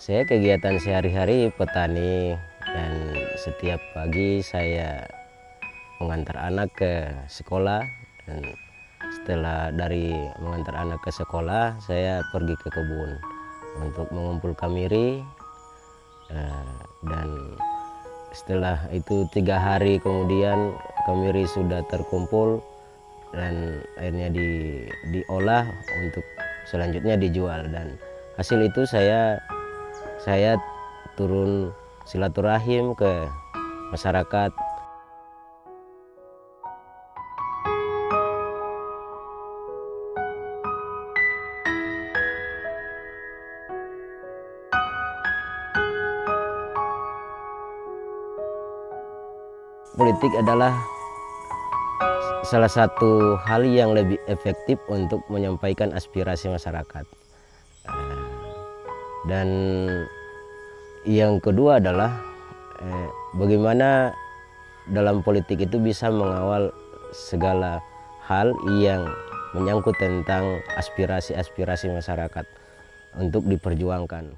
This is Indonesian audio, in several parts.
Saya kegiatan sehari-hari petani dan setiap pagi saya mengantar anak ke sekolah dan setelah dari mengantar anak ke sekolah saya pergi ke kebun untuk mengumpul kamiri eh, dan setelah itu tiga hari kemudian kamiri sudah terkumpul dan akhirnya di, diolah untuk selanjutnya dijual. Dan hasil itu saya saya turun silaturahim ke masyarakat politik adalah salah satu hal yang lebih efektif untuk menyampaikan aspirasi masyarakat. Dan yang kedua adalah eh, bagaimana dalam politik itu bisa mengawal segala hal yang menyangkut tentang aspirasi-aspirasi masyarakat untuk diperjuangkan.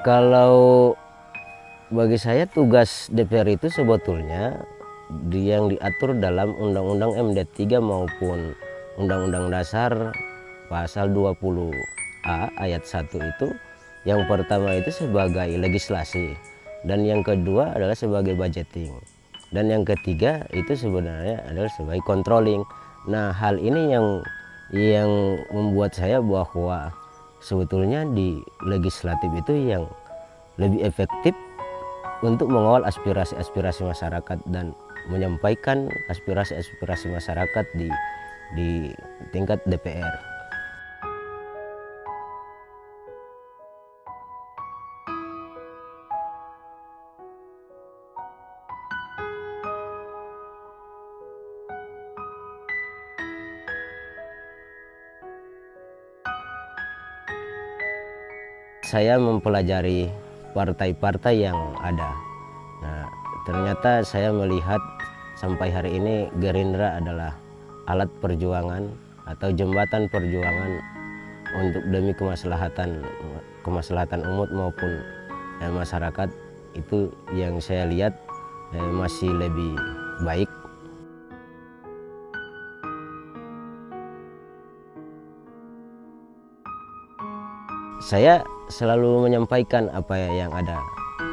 Kalau bagi saya tugas DPR itu sebetulnya yang diatur dalam Undang-Undang MD 3 maupun Undang-Undang Dasar pasal 20A ayat 1 itu. Yang pertama itu sebagai legislasi. Dan yang kedua adalah sebagai budgeting. Dan yang ketiga itu sebenarnya adalah sebagai controlling. Nah, hal ini yang yang membuat saya bahwa sebetulnya di legislatif itu yang lebih efektif untuk mengawal aspirasi-aspirasi masyarakat dan menyampaikan aspirasi-aspirasi masyarakat di di tingkat DPR. Saya mempelajari partai-partai yang ada. Nah, ternyata saya melihat sampai hari ini Gerindra adalah alat perjuangan atau jembatan perjuangan untuk demi kemaslahatan kemaslahatan umat maupun eh, masyarakat itu yang saya lihat eh, masih lebih baik saya selalu menyampaikan apa yang ada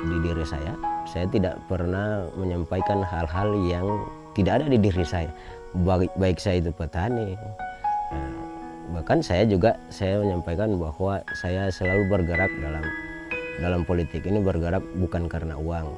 di diri saya. Saya tidak pernah menyampaikan hal-hal yang tidak ada di diri saya. Baik, baik saya itu petani. Nah, bahkan saya juga saya menyampaikan bahwa saya selalu bergerak dalam dalam politik ini bergerak bukan karena uang,